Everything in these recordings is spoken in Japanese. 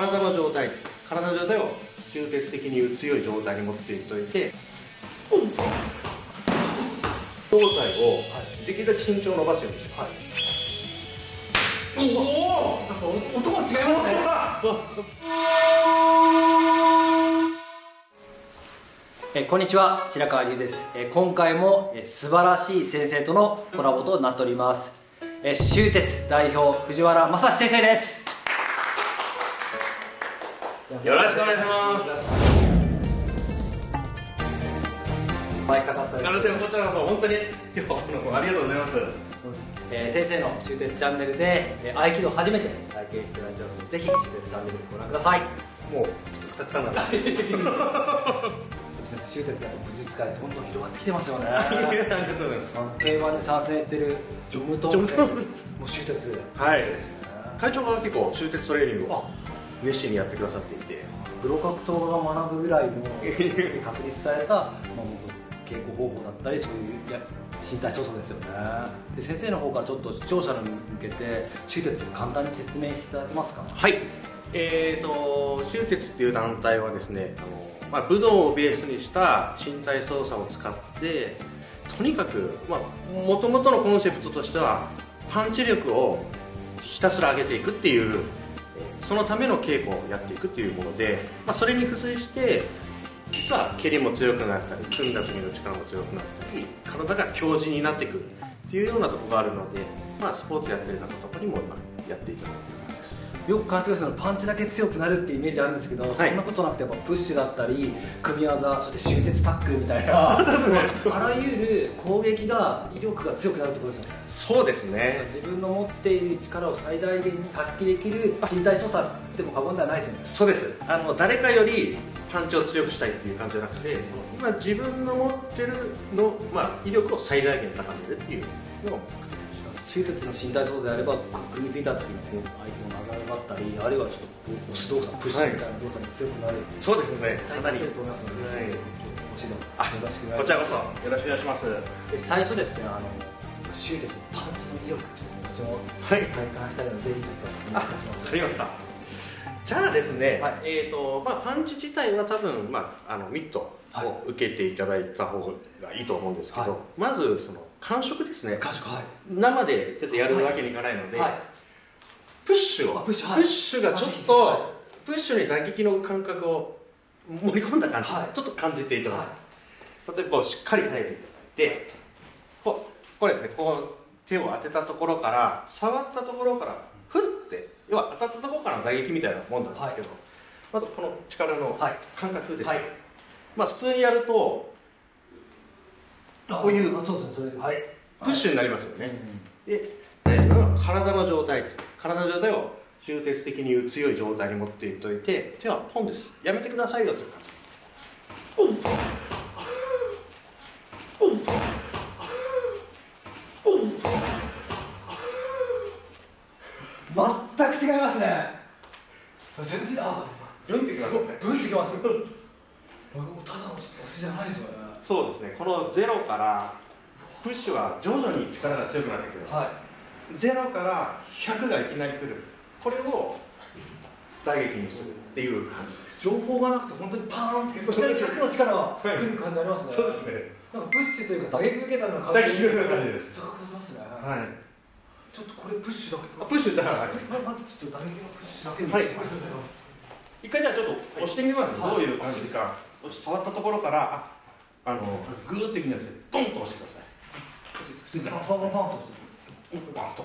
体の状態体の状態を中鉄的に強い状態に持っていっといて胴体をできるだけ身長を伸ばすようにします、はい、おおなんか音が違いますね。えこんにちは白川龍です。え今回もえ素晴らしい先生とのコラボとなっております。え終鉄代表藤原正史先生ですよろしくお願いします。お会いしたかったです。こちらこそ本当に今日ありがとうございます。えー、先生の終鉄チャンネルで、えー、合気道初めて体験していただいたのでぜひ終鉄チャンネルご覧ください。もうちょっとくたくたなん で終鉄の武術界どんどん広がってきてますよね。ありがとうございます。競馬で参戦してるジョムトンもう終鉄はい。会長が結構終鉄トレーニングを熱心にやってくださっていてプロ格闘家が学ぶぐらいの 確立された、まあ、稽古方法だったりそういうや身体調査ですよね。で先生の方からちょっと視聴者に向けて終鉄簡単に説明していただけますか？はい。えーと、終鉄っていう団体はですねあの、まあ、武道をベースにした身体操作を使ってとにかくもともとのコンセプトとしてはパンチ力をひたすら上げていくっていうそのための稽古をやっていくというもので、まあ、それに付随して実は蹴りも強くなったり組んだ時の力も強くなったり体が強靭になっていくっていうようなとこがあるので、まあ、スポーツやってる方とかにもやっていただいてよく勘違いするのパンチだけ強くなるっていうイメージあるんですけど、はい、そんなことなくてやっぱプッシュだったり組み技そして終結タックルみたいなあらゆる攻撃が威力が強くなるってことですよね。そうですね。自分の持っている力を最大限に発揮できる身体操作でも過言ではないですよね。そうです。あの誰かよりパンチを強くしたいっていう感じじゃなくて今自分の持ってるの、まあ、威力を最大限高めるっていうのを手術の身体操作であれば組みついた時にこう相手の流れがあったりあるいはちょっと押す動作プッシュみたいな動作に強くなる、はい、そうですねかなりと思いますので、はい、ご指導よろしくお願い。しますこちらこそよろしくお願いします。最初ですねあの手術のパンチの威力ちょっと私も体感したいので、はい、ぜひちょっとお願いしますわかりましたじゃあですね、はい、えーとまあ、パンチ自体は多分、まあ、あのミットを受けていただいた方がいいと思うんですけど、はい、まずその感触ですね。感触、はい、生でちょっとやるわけにいかないので、はい、プッシュを。プッシュ,、プッシュがちょっと、プッシュに打撃の感覚を盛り込んだ感じ、ちょっと感じていただく、例えばこうしっかり耐えていただいてここれですね。こう手を当てたところから触ったところからふって要は当たったところからの打撃みたいなもんなんですけど、まずこの力の感覚ですね、まあ普通にやるとこういうそうですねそれはい。プッシュになりますよね、で大事なのは体の状態。です体の状態を終鉄的に強い状態に持っていっといて手はポンです。やめてくださいよという感じ。全く違いますね。全然あブンってきますねブンってきますただの押しじゃないですよねそうですね。このゼロからプッシュは徐々に力が強くなってくる、はい、ゼロから100がいきなり来る。これを打撃にするっていう感じです。情報がなくて本当にパーンっていきなり100の力が来る感じありますね、そうですね。なんかプッシュというか打撃受けたような感じ。打撃受けた感じです。錯覚しますね。はい。ちょっとこれプッシュだけ。プッシュだ。からはいまずちょっと打撃のプッシュだけはいありがとうござい。ます一回じゃあちょっと押してみます、はい、どういう感じか、触ったところからああのグーっていくんじゃなくてドンと押してください。普通にパンパンパンとバンと。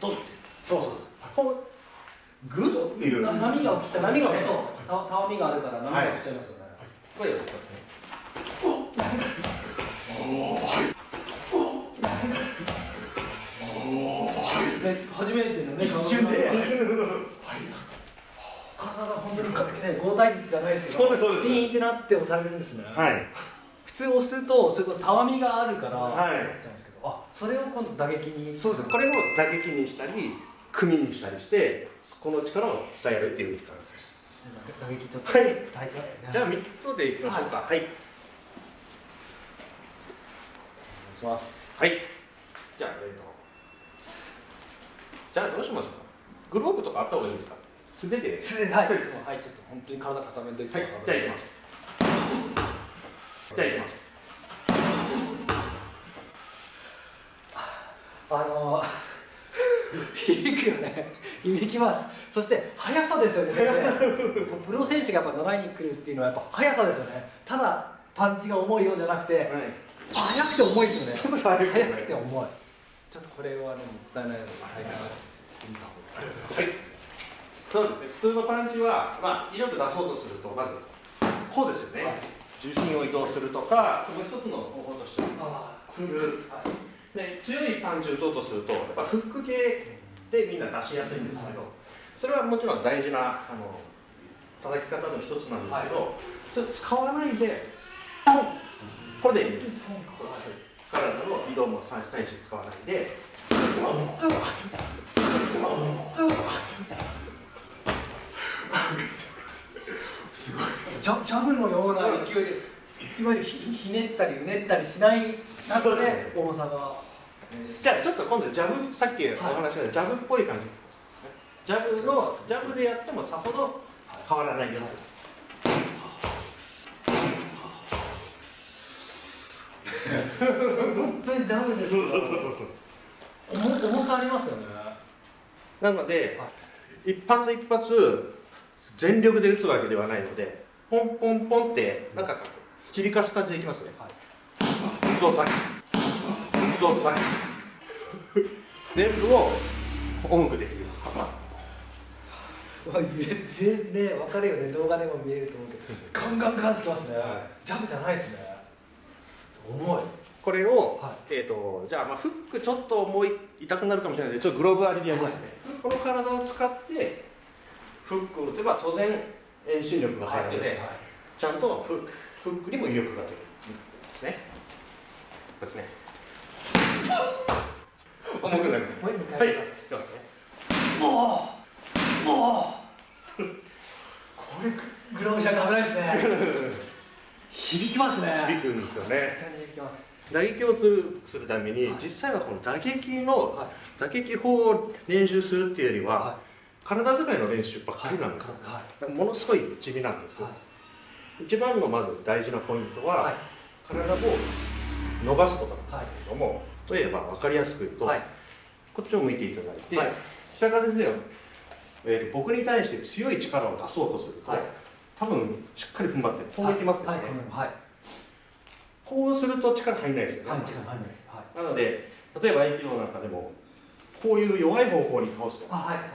ドンって。そうそうこう。グーっていう。波が起きちゃ波がそう。たたわみがあるから波が起きちゃいますよね、はい、これやってください初めてのね一瞬で、はい体が本当にね合体術じゃないですけどそうですそうです。ピーンってなって押されるんですね。はい。普通押すとそれこたわみがあるからはい。ちゃうんですけどあそれを今度打撃に。そうです。これを打撃にしたり組にしたりしてこの力を伝えるっていう感じです。打撃ちょっとはい。じゃあミットでいきましょうか。はい、はい、お願いします。はい。じゃあえっとじゃあどうしましょうか。グローブとかあった方がいいですか？素手で。素手はい。はいちょっと本当に体固めて。はいじゃあいきます。じゃあいきます。あの響くよね。響きます。そして速さですよね先生。プロ選手がやっぱ習いに来るっていうのはやっぱ速さですよね。ただパンチが重いようじゃなくて速くて重いですよね。速くて重い。ちょっとこれはねもったいないので体感してみた方がいいはいそうですね。普通のパンチは、まあ、威力出そうとするとまずこうですよね、はい。重心を移動するとかもう一つの方法としてはあ振るあはい。で強いパンチを打とうとするとやっぱフック系でみんな出しやすいんですけど、それはもちろん大事なあの叩き方の一つなんですけど、それ使わないでこれでいい体の移動も大して使わないでジャジャブのような勢いでいわゆるひひひねったりうねったりしない中そうで重さが。じゃあちょっと今度ジャブさっきお話ししたジャブっぽい感じ。ジャブのジャブでやってもさほど変わらないよ。本当にジャブですけど重重さありますよね。なので、は一発一発全力で打つわけではないのでポンポンポンってなんか切りかす感じでいきますね。はい。どうぞ。どうぞ。全部を音符できるうわ揺れ揺れね分かるよね。動画でも見えると思うけど。ガンガンガンってきますね、はジャブじゃないですね。重い。これを、はえー、とじゃあまあフックちょっと重い痛くなるかもしれないのでちょっとグローブありでやりますね、この体を使ってフックを打てば当然遠心力が入るので、ちゃんとフックフックにも威力が出る。ですね。ですね重くなるはい回やりますいきます。ねおおおこれグローブじゃダメですね。響きますね。響くんですよね。絶対に響きます。打撃をするするために、はい。実際はこの打撃の、はい。打撃法を練習するっていうよりは、は体使いの練習ばっかりなんですよ、はい。ものすごい地味なんです、はい。一番のまず大事なポイントは、はい。体を伸ばすことなんですけれども、例えば分かりやすく言うと、はい。こっちを向いていただいて、はい。下からで、えー僕に対して強い力を出そうとすると、はい。多分しっかり踏ん張ってこういきますよね、はい。はい。はい。こうすると力入んないですよね、はい。力入ります。はい。なので例えば道なんかでもこういう弱い方向に倒すとあはい。はい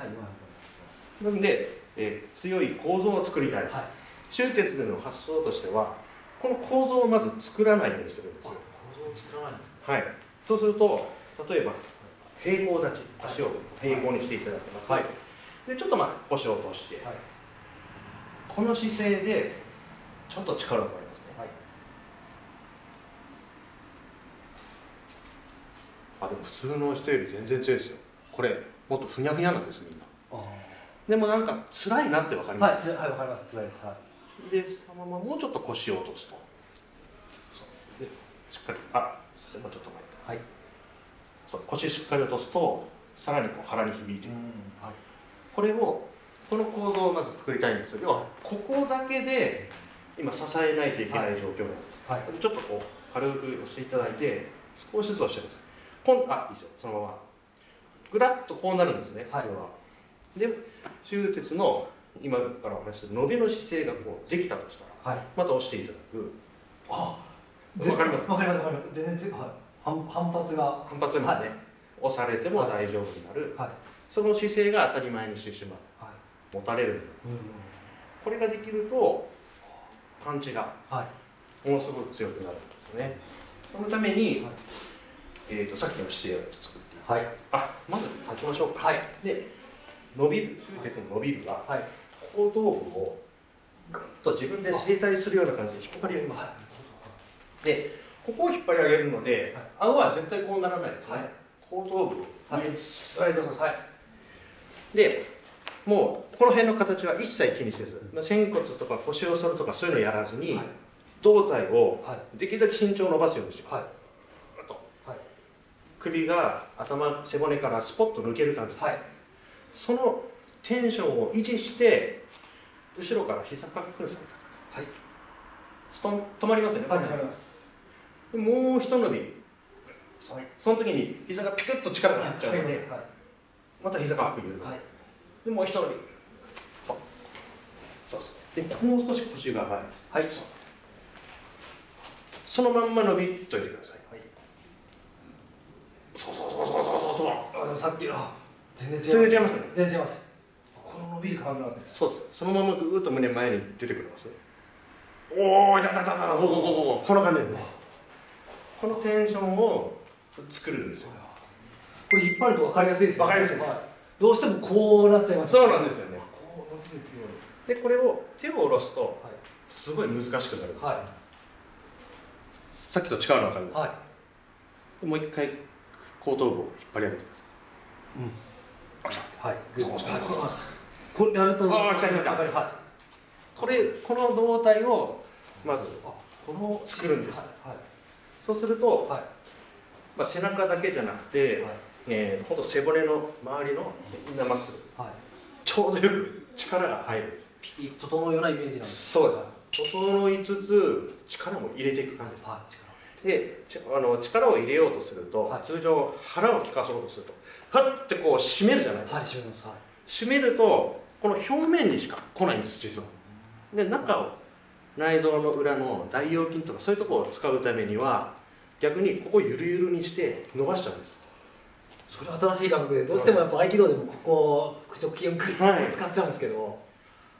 なんで、えー強い構造を作りたい、はい。終鉄での発想としてはこの構造をまず作らないようにするんですよ。構造を作らないんですね。はい。そうすると例えば平行立ち足を平行にしていただきます、はい。でちょっとまあ腰を落として、はい。この姿勢でちょっと力を加えますね。はい。あでも普通の人より全然強いですよ。これもっとふにゃふにゃなんですみんな。あでもなんか辛いなってわかります、はいつはいわかります。辛いです。はい。でそのままもうちょっと腰を落とすと。そうでしっかりあそしてもうちょっと前はい。そう腰しっかり落とすとさらにこう腹に響いてくる、はい。これをこの構造をまず作りたいんですよ。要はここだけで今支えないといけない状況なんです、はい。ちょっとこう軽く押していただいて少しずつ押してください。ポンあいいですよ。そのまま。ぐらっとこうなるんですね普通は、で終鉄の今からお話しした伸びの姿勢がこうできたとしたらはい。また押していただく。あわかります？わかりますわかります。全然違う。はい。反反発が。反発にもね、はい。押されても大丈夫になる、はい。その姿勢が当たり前にしてしまう。はい。持たれるうん。これができるとパンチがはい。ものすごく強くなるんですね。そのために、はい。えー、とさっきの姿勢を作って。はい。あまず立ちましょうか。はい。で伸びる終鉄の伸びるははい。後頭部をぐっと自分で整体するような感じで引っ張り上げます。でここを引っ張り上げるので、顎は絶対こうならないですね、はい。後頭部をはい。上にスライドさせはい。でもうこの辺の形は一切気にせずまあ仙骨とか腰を反るとかそういうのをやらずに、はい。胴体をはい。できるだけ身長を伸ばすようにしてください。首が頭背骨からスポッと抜ける感じ、はいそのテンションを維持して後ろから膝かくんですよはい。ストン止まりますよね、はいわかります。でもう一伸び。はい。その時に膝がピクッと力が入っちゃうので、はまた膝が開くようはい。でもう一伸び。そう。そうそう。でもう少し腰が上がるんです。はい。そのまんま伸びといてください。はい。そうそうそうそうそうそう。そうさっきの全然違全然違います。全然違います。この伸びる感じなんです。そうです。そのままぐーっと胸前に出てくれます？おおいたたたたおおおおこの感じですねこのテンションを作るんですよ。これ引っ張ると分かりやすいですよね。分かりやすいです。はどうしてもこうなっちゃいます。そうなんですよね。こう伸びてい。くよでこれを手を下ろすとすごい難しくなるんですはい。さっきと違うの分かるんです、はい。もう一回後頭部を引っ張り上げてください。うそうそうはい。これやるとあー来た来た来た。これこの胴体をまずあこの作るんです。はいそうすると、はい。まあ、背中だけじゃなくて、はい。えー、ほんと背骨の周りのインナーマッスル。はい。ちょうどよく力が入るんです。ピキッと整うようなイメージなんです。そうです。整いつつ力も入れていく感じです。はい。力でちあの力を入れようとすると、はい。通常腹を効かそうとすると。はってこう締めるじゃないですか、はい締めます。はい。締めるとこの表面にしか来ないんです実は。で中を内臓の裏の大腰筋とかそういうところを使うためには逆にここをゆるゆるにして伸ばしちゃうんです。それは新しい感覚でどうしてもやっぱ合気道でもここ腹直筋をグッはい。と使っちゃうんですけど、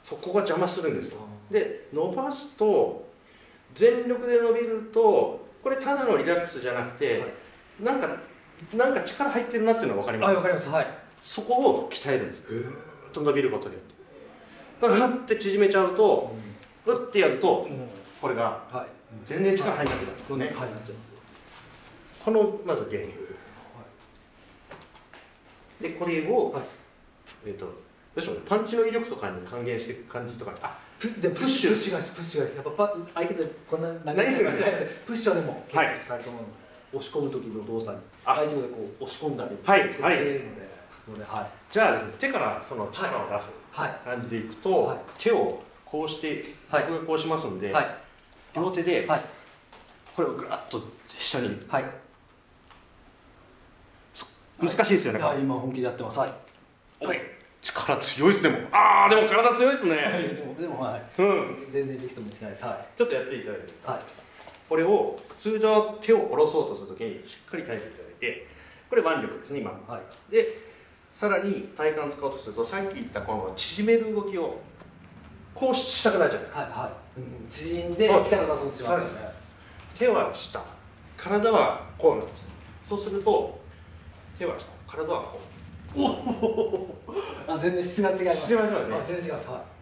そこが邪魔するんですよで伸ばすと全力で伸びるとこれただのリラックスじゃなくて、はい。なんかなんか力入ってるなっていうのが分かります？はいわかります。はい。そこを鍛えるんです。ぐー。っと伸びることによって。だからハッて縮めちゃうとうってやるとうん。これがはい。全然力入んなくなるんですそうねい。なっちゃいます。このまず原理。でこれを、はい。えっ、とどうしようね。パンチの威力とかに還元していく感じとか。あプでプッシュ。プッシュがですプッシュがです。やっぱパ相手でこんな投何するかプッシュはでも結はい。構使えると思うので、押し込む時の動作にあ。相手でこう押し込んだりはい。してくれるので、そこではい。じゃあですね手からその力を出す。はい。感じでいくと、はい。手をこうして、はい。僕がこうしますんで、はい。両手ではい。これをぐらっと下に。はい。難しいですよね、今本気でやってます。はい。はい力強いですでもああでも体強いですね。でもでもはい。うん。全然できてもしないです。はい。ちょっとやっていただいて。はい。これを通常手を下ろそうとするときにしっかり耐えていただいてこれ腕力ですね今。はい。でさらに体幹使おうとするとさっき言ったこの縮める動きをこうしたくなるじゃないですか。はいはい、うん、縮んで力を出そうとしますよね手は下。体はこうなんです。そうすると手は下。体はこうあ全然質が違います。質が違いますね。あ全然違いますはい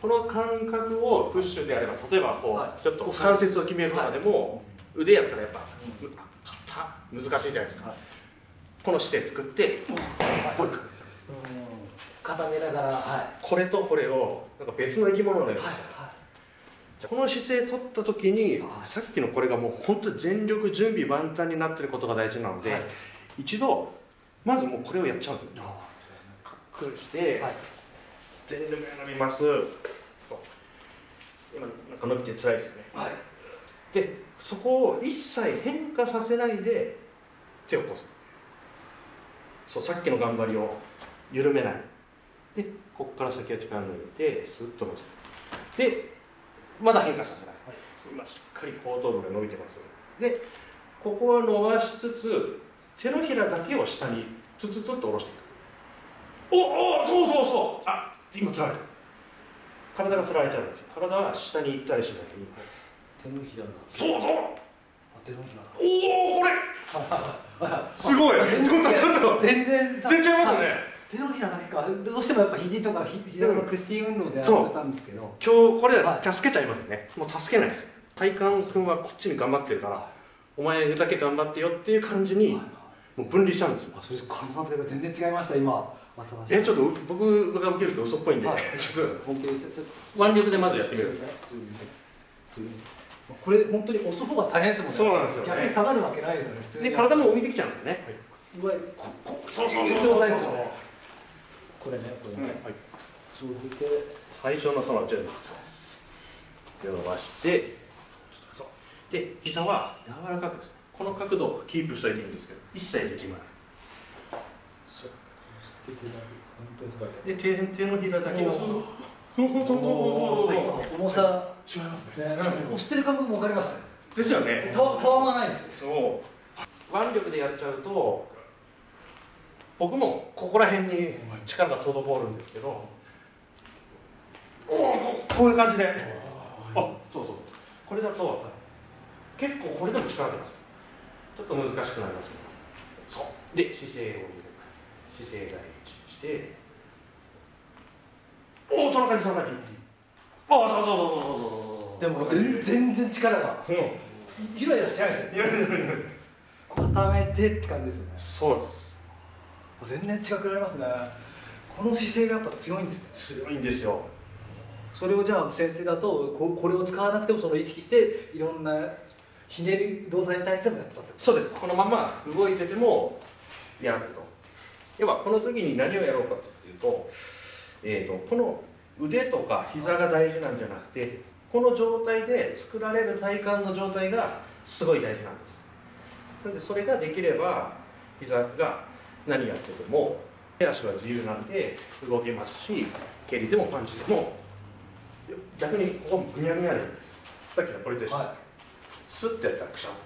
この感覚をプッシュであれば例えばこう、はい。ちょっと関節を決めるとかでも、腕やったらやっぱ、肩難しいじゃないですか、はい。この姿勢作ってこういく。うん。固めながらはい。これとこれをなんか別の生き物のように、はいこの姿勢取った時に、はい。さっきのこれがもう本当に全力準備万端になってることが大事なので、はい。一度まずもうこれをやっちゃうんですよ。かっくりして、はい。全力で伸びます。今なんか伸びて辛いですよね。はい。でそこを一切変化させないで手をこすそうさっきの頑張りを緩めない。でここから先は力抜いてスッと乗せる。でまだ変化させない、はい。今しっかり後頭部が伸びてます。でここは伸ばしつつ手のひらだけを下にツツツッと下ろしていく。おおそうそうそう。あ今つられた。体がつられてるんですよ。体は下に行ったりしないように手のひらがそうそう。あ手のひらおおこれ。すごい。全ちょっとちょっと。全然。全然違いますよね、はい。手のひらだけか。どうしてもやっぱ肘とか肘の屈伸運動でやそうってたんですけど、今日これはい。助けちゃいますよね、もう助けないです。体幹君はこっちに頑張ってるからお前だけ頑張ってよっていう感じにもう分離しちゃうんですよ。あそれ体の使い方全然違いました今。えちょっと僕が受けると嘘っぽいんで、はい。ちょっ本気でちょっと腕力でまずやってみるこれ本当に押す方が大変ですもんね。そうなんですよね。逆に下がるわけないですよね普通に。で体も浮いてきちゃうんですよね、い。わゆるここそうそうそうそう。ここれねこれね、はい。それで最初のその手を手を伸ばしてで膝は柔らかくですこの角度をキープしておいていいんですけど一切力まない。で手手のひらだけがそうそう。重さ。違いますね。ね、押してる感覚もわかりますですよね。たわたわまないです。よそう。腕力でやっちゃうと僕もここら辺に力が滞るんですけどおおこういう感じで。あそうそう。これだと結構これでも力が出ますちょっと難しくなりますけどそう。で姿勢を入れる姿勢第一にして。おおその感じその感じ。ああそうそうそうそうそうそう。でも全全然力が。うん。イライラしないですよ 固めてって感じですよね。そうです。全然近くなりますね。この姿勢がやっぱ強いんですね。強いんですよ。それをじゃあ先生だとここれを使わなくてもその意識していろんなひねる動作に対してもやってたってこと？そうです。このまま動いててもやると。要はこの時に何をやろうかというと,、えー、とこの腕とか膝が大事なんじゃなくてこの状態で作られる体幹の状態がすごい大事なんです。なのでそれができれば膝が何やってても手足は自由なんで動けますし蹴りでもパンチでも逆にここもぐにゃぐにゃでさっきのこれと一緒、はいスッてやったらクシャッと。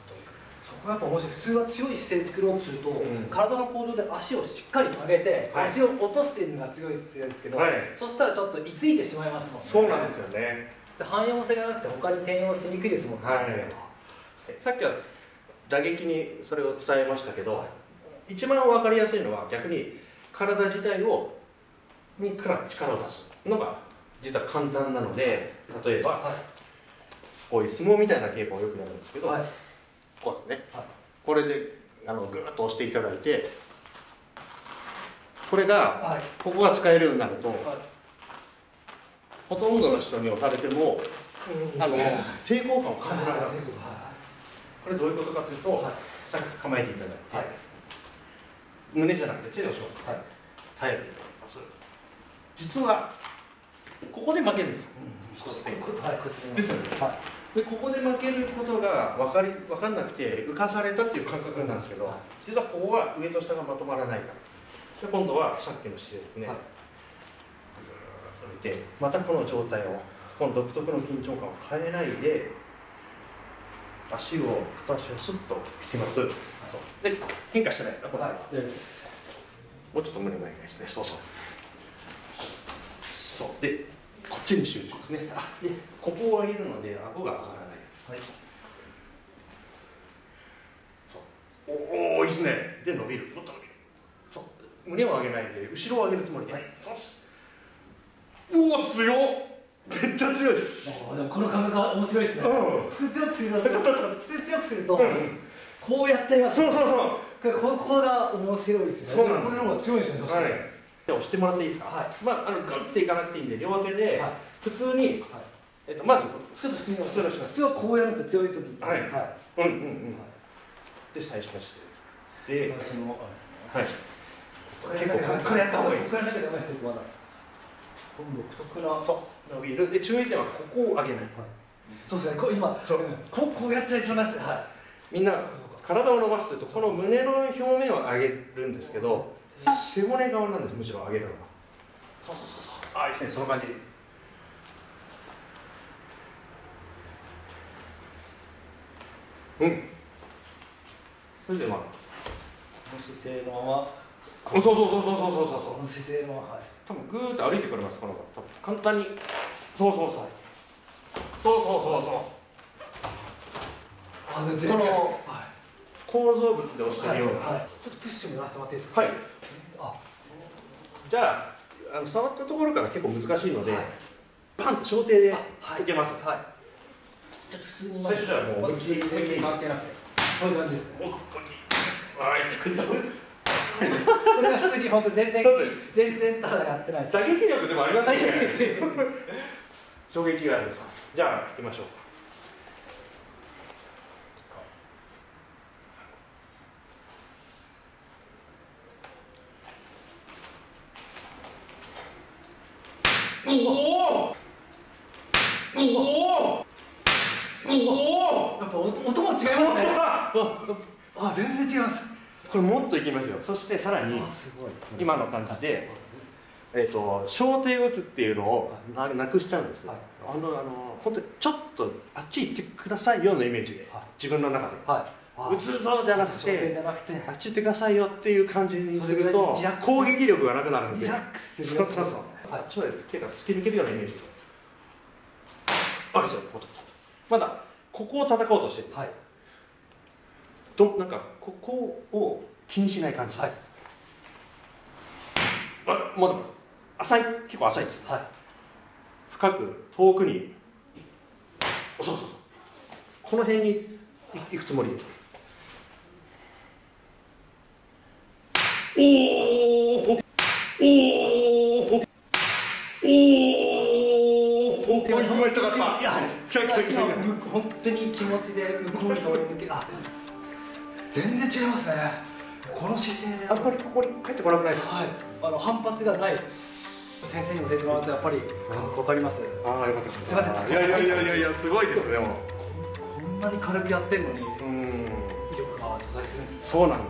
そこがやっぱ面白い普通は強い姿勢作ろうとすると、うん。体の構造で足をしっかり曲げて、はい。足を落としているのが強い姿勢ですけど、はい。そしたらちょっと居ついてしまいますもんね。そうなんですよね。で汎用性がなくて他に転用しにくいですもんね。はい。さっきは打撃にそれを伝えましたけど、はい。一番分かりやすいのは逆に体自体をにから力を出すのが実は簡単なので例えばはこういう相撲みたいな稽古をよくやるんですけど、いはい。こうですね、はい。これであのぐーっと押していただいてこれがはい。ここが使えるようになるとはい。ほとんどの人に押されてもあの抵抗感を感じられないこれどういうことかというと、はい。さっき構えていただいて、はい。胸じゃなくて手で押します。はい。耐えていただきます。実はここで負けるんです少しねはい。こっちですよね。はでここで負けることが分かり分かんなくて浮かされたっていう感覚なんですけど実はここは上と下がまとまらないから。で今度はさっきの姿勢ですね、はい。ぐーっと置いてまたこの状態をこの独特の緊張感を変えないで足を片足をスッと引きます。そう。で変化してないですか？これ、はい。もうちょっと胸前がいいですね。そうそう。そう。でこっちに集中ですね。あでここを上げるので顎が上がらないです。はい。そう。おおいいですね。で伸びる。もっと伸びる。そう。胸を上げないで後ろを上げるつもりで、はい。そうっす。うわ強っ。めっちゃ強いです。あでもこの感覚は面白いですね。うん。普通強くすると普通強くするとうん。こうやっちゃいますそうそうそう。ここが面白いですよね。そうなんですこれの方が強いですよねはいじゃあ押してもらっていいですか？はい。まああのグッていかなくていいんで両手ではい。普通に、えっと、まずちょっと普通に普通の人普通はこうやるんですよ強い時。はい。はうんうんうん。で最初の姿勢で。私のあれですね。はい。結構こっからやった方がいいです。こっからやった方がいいですまだこの独特なそう伸びるで注意点はここを上げないそうですねこう今そうんこうこうやっちゃいそうなんですはみんな体を伸ばすというとこの胸の表面を上げるんですけど背骨側なんですむしろ上げるのが。そうそうそうそう。ああいいですねその感じ。うん。それでまあこの姿勢のまま。そうそうそうそうそうそうそうこの姿勢のままはい多分グーッと歩いてくれますこの子多分。簡単に。そうそうそうそう。そうそうそうあ全このは構造物で押しいはいてるよう。なはい。ちょっとプッシュもやらせてもらっていいですか？はい。あ。じゃああの触ったところから結構難しいので、はい。パンと小手でいはい。けます、はい。ちょっと普通に最初じゃあもう思いっきり思いっきり関係なくてこういう感じです。ねおここにわーいそれが普通に本当全然全然ただやってない打撃力でもありませんね。衝撃があるじゃあ行きましょうおおおおおやっぱ音音も違いますね。ああ全然違いますこれもっといきますよそしてさらに今の感じで、えー、と小手打つっていうのをななくしちゃうんです、はい。あのあの本当にちょっとあっち行ってくださいよのイメージで、はい。自分の中で。はい。あ打つぞじゃなくてゃなくて。あっち行ってくださいよっていう感じにすると攻撃力がなくなるんで。リラックスすそうそうそう。るやつですよあっちまで手が突き抜けるようなイメージあれですよまだここを叩こうとしてるんですはい。どなんかここを気にしない感じ、はい。あもうでも浅い。結構浅いです。はい。深く遠くに。そうそうそう。この辺にい行くつもり。でおおおおいや今本当に気持ちで向こうに追い抜けあ全然違いますね。この姿勢で。あんまりここに帰ってこなくないですか？はい。あの反発がないです。先生に教えてもらうとやっぱり感覚わかります。ああよかったすいませんいやいやいやいやいやすごいですねも。こんなに軽くやってるのにううん。威力が素材するんですそうなんだ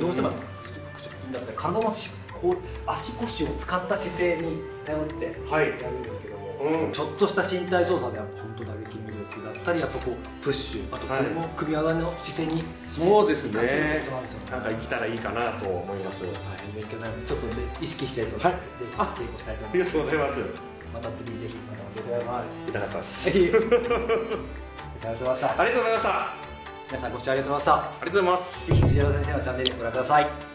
どうしてもだって体のしこう足腰を使った姿勢に頼ってはいやるんですけど。も、うん。ちょっとした身体操作でやっぱ本当打撃の力だったりやっぱこうプッシュあとこはいれも首上がりの姿勢にそうですね。活かせることなんですよねなんか生きたらいいかなと思います。大変勉強になる。のでちょっとね意識してとはい練習稽古したいとありが思います。とうございます。また次ぜひまた教えてください痛かったです。ぜひありがとうござい。ましたありがとうございました。あ皆さんご視聴ありがとうございました。りがとうございます。ぜひ藤原先生のチャンネルご覧ください